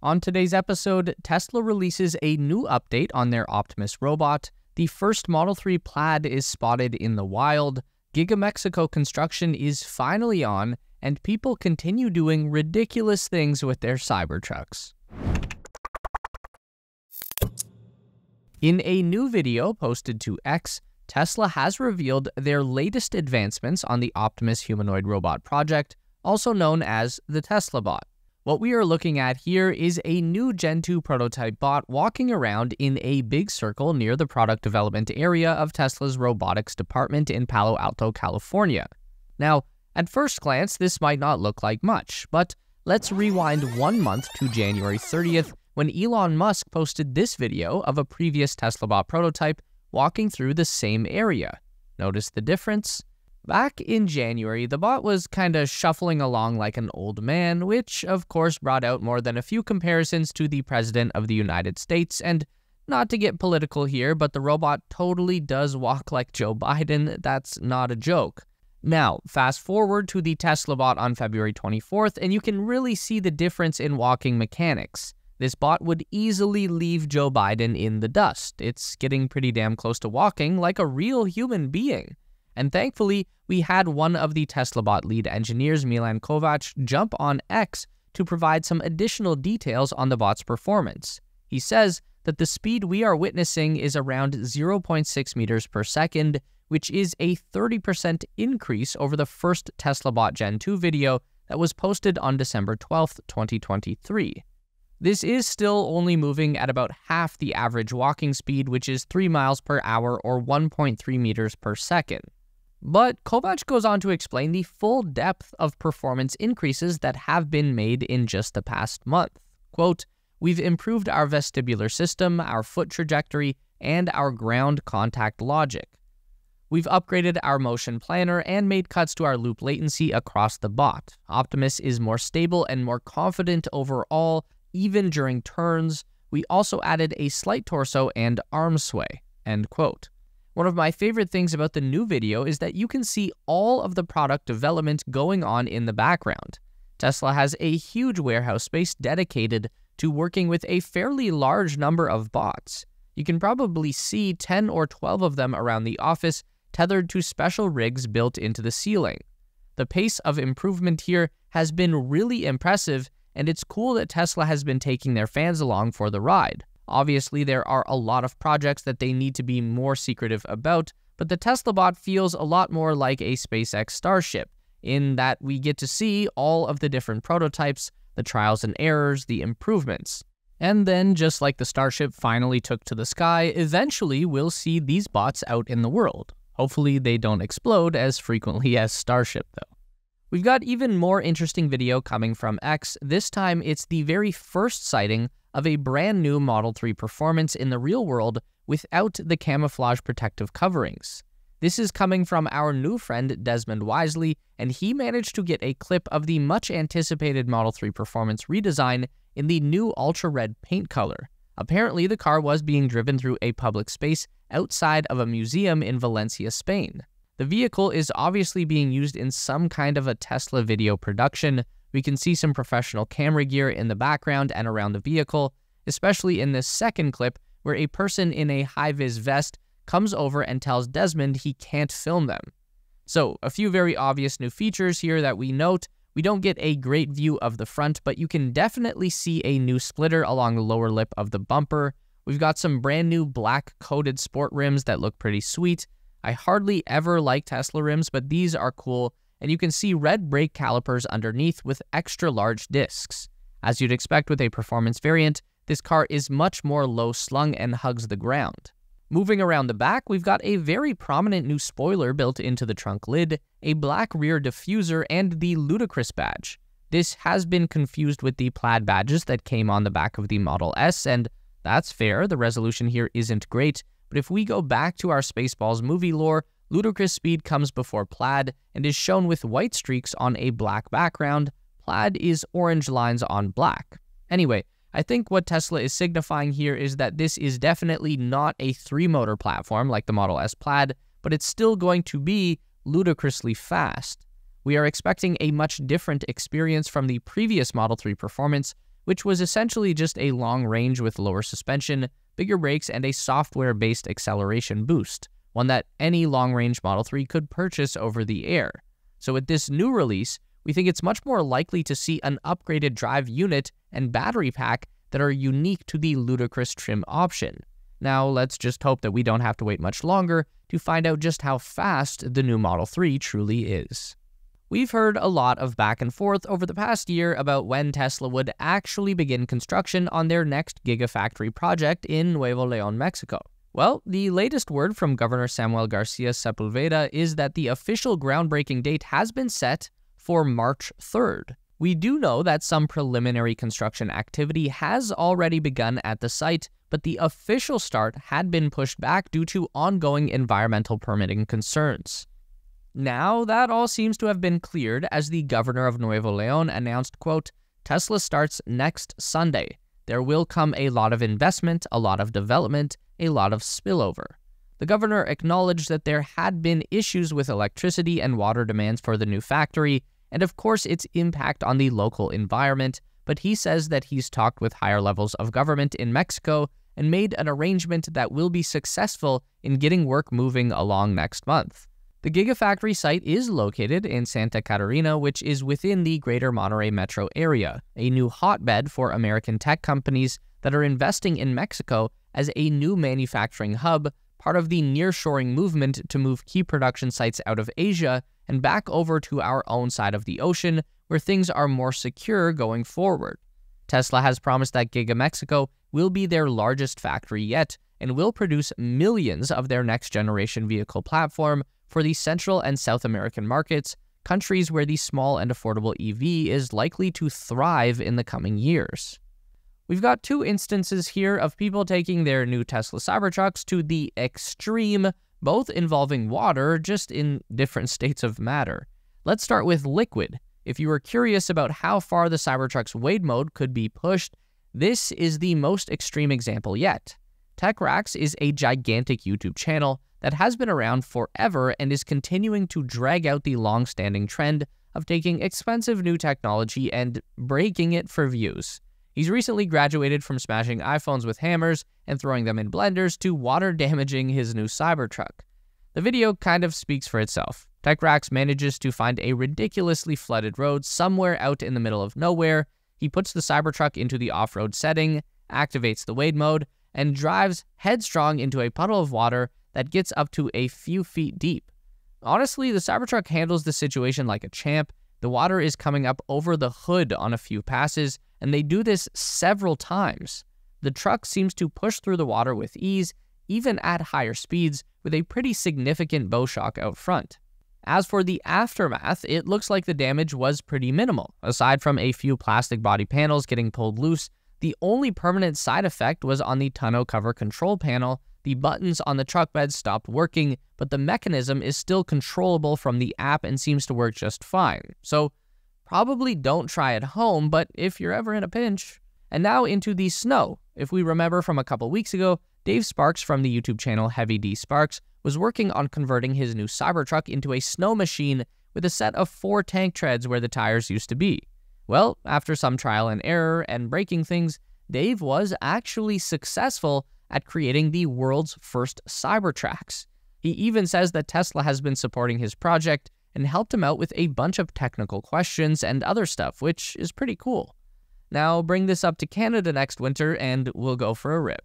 On today's episode, Tesla releases a new update on their Optimus robot. The first Model 3 Plaid is spotted in the wild. Giga Mexico construction is finally on, and people continue doing ridiculous things with their Cybertrucks. In a new video posted to X, Tesla has revealed their latest advancements on the Optimus humanoid robot project, also known as the Tesla bot. What we are looking at here is a new Gen 2 prototype bot walking around in a big circle near the product development area of Tesla's robotics department in Palo Alto, California. Now, at first glance, this might not look like much, but let's rewind one month to January 30th when Elon Musk posted this video of a previous Tesla bot prototype walking through the same area. Notice the difference? Back in January, the bot was kinda shuffling along like an old man, which of course brought out more than a few comparisons to the President of the United States, and not to get political here, but the robot totally does walk like Joe Biden, that's not a joke. Now, fast forward to the Tesla bot on February 24th, and you can really see the difference in walking mechanics. This bot would easily leave Joe Biden in the dust. It's getting pretty damn close to walking like a real human being. And thankfully, we had one of the TeslaBot lead engineers, Milan Kovac, jump on X to provide some additional details on the bot's performance. He says that the speed we are witnessing is around 0.6 meters per second, which is a 30% increase over the first TeslaBot Gen 2 video that was posted on December 12, 2023. This is still only moving at about half the average walking speed, which is 3 miles per hour or 1.3 meters per second. But Kovac goes on to explain the full depth of performance increases that have been made in just the past month. Quote, We've improved our vestibular system, our foot trajectory, and our ground contact logic. We've upgraded our motion planner and made cuts to our loop latency across the bot. Optimus is more stable and more confident overall, even during turns. We also added a slight torso and arm sway. End quote. One of my favorite things about the new video is that you can see all of the product development going on in the background. Tesla has a huge warehouse space dedicated to working with a fairly large number of bots. You can probably see 10 or 12 of them around the office tethered to special rigs built into the ceiling. The pace of improvement here has been really impressive, and it's cool that Tesla has been taking their fans along for the ride. Obviously, there are a lot of projects that they need to be more secretive about, but the Tesla bot feels a lot more like a SpaceX Starship, in that we get to see all of the different prototypes, the trials and errors, the improvements. And then, just like the Starship finally took to the sky, eventually we'll see these bots out in the world. Hopefully, they don't explode as frequently as Starship, though. We've got even more interesting video coming from X. This time, it's the very first sighting of a brand new Model 3 performance in the real world without the camouflage protective coverings. This is coming from our new friend Desmond Wisely, and he managed to get a clip of the much anticipated Model 3 performance redesign in the new ultra red paint color. Apparently, the car was being driven through a public space outside of a museum in Valencia, Spain. The vehicle is obviously being used in some kind of a Tesla video production, we can see some professional camera gear in the background and around the vehicle, especially in this second clip where a person in a high-vis vest comes over and tells Desmond he can't film them. So, a few very obvious new features here that we note. We don't get a great view of the front, but you can definitely see a new splitter along the lower lip of the bumper. We've got some brand new black coated sport rims that look pretty sweet. I hardly ever like Tesla rims, but these are cool and you can see red brake calipers underneath with extra large discs. As you'd expect with a performance variant, this car is much more low slung and hugs the ground. Moving around the back, we've got a very prominent new spoiler built into the trunk lid, a black rear diffuser, and the Ludicrous badge. This has been confused with the plaid badges that came on the back of the Model S, and that's fair, the resolution here isn't great, but if we go back to our Spaceballs movie lore, Ludicrous speed comes before plaid and is shown with white streaks on a black background. Plaid is orange lines on black. Anyway, I think what Tesla is signifying here is that this is definitely not a three-motor platform like the Model S Plaid, but it's still going to be ludicrously fast. We are expecting a much different experience from the previous Model 3 performance, which was essentially just a long range with lower suspension, bigger brakes, and a software based acceleration boost, one that any long range Model 3 could purchase over the air. So, with this new release, we think it's much more likely to see an upgraded drive unit and battery pack that are unique to the ludicrous trim option. Now, let's just hope that we don't have to wait much longer to find out just how fast the new Model 3 truly is. We've heard a lot of back and forth over the past year about when Tesla would actually begin construction on their next Gigafactory project in Nuevo Leon, Mexico. Well, the latest word from Governor Samuel Garcia Sepulveda is that the official groundbreaking date has been set for March 3rd. We do know that some preliminary construction activity has already begun at the site, but the official start had been pushed back due to ongoing environmental permitting concerns. Now, that all seems to have been cleared as the governor of Nuevo Leon announced, quote, Tesla starts next Sunday. There will come a lot of investment, a lot of development, a lot of spillover. The governor acknowledged that there had been issues with electricity and water demands for the new factory, and of course its impact on the local environment, but he says that he's talked with higher levels of government in Mexico and made an arrangement that will be successful in getting work moving along next month. The Gigafactory site is located in Santa Catarina, which is within the Greater Monterrey metro area, a new hotbed for American tech companies that are investing in Mexico as a new manufacturing hub, part of the nearshoring movement to move key production sites out of Asia and back over to our own side of the ocean, where things are more secure going forward. Tesla has promised that Giga Mexico will be their largest factory yet and will produce millions of their next generation vehicle platform for the Central and South American markets, countries where the small and affordable EV is likely to thrive in the coming years. We've got two instances here of people taking their new Tesla Cybertrucks to the extreme, both involving water, just in different states of matter. Let's start with liquid. If you are curious about how far the Cybertruck's wade mode could be pushed, this is the most extreme example yet. TechRax is a gigantic YouTube channel that has been around forever and is continuing to drag out the long standing trend of taking expensive new technology and breaking it for views. He's recently graduated from smashing iPhones with hammers and throwing them in blenders to water damaging his new Cybertruck. The video kind of speaks for itself. TechRax manages to find a ridiculously flooded road somewhere out in the middle of nowhere. He puts the Cybertruck into the off road setting, activates the wade mode, and drives headstrong into a puddle of water that gets up to a few feet deep. Honestly, the Cybertruck handles the situation like a champ. The water is coming up over the hood on a few passes, and they do this several times. The truck seems to push through the water with ease, even at higher speeds, with a pretty significant bow shock out front. As for the aftermath, it looks like the damage was pretty minimal. Aside from a few plastic body panels getting pulled loose, the only permanent side effect was on the tonneau cover control panel, the buttons on the truck bed stopped working, but the mechanism is still controllable from the app and seems to work just fine. So, probably don't try at home, but if you're ever in a pinch. And now into the snow. If we remember from a couple weeks ago, Dave Sparks from the YouTube channel Heavy D Sparks was working on converting his new Cybertruck into a snow machine with a set of four tank treads where the tires used to be. Well, after some trial and error and breaking things, Dave was actually successful at creating the world's first Cybertrucks. He even says that Tesla has been supporting his project and helped him out with a bunch of technical questions and other stuff, which is pretty cool. Now bring this up to Canada next winter and we'll go for a rip.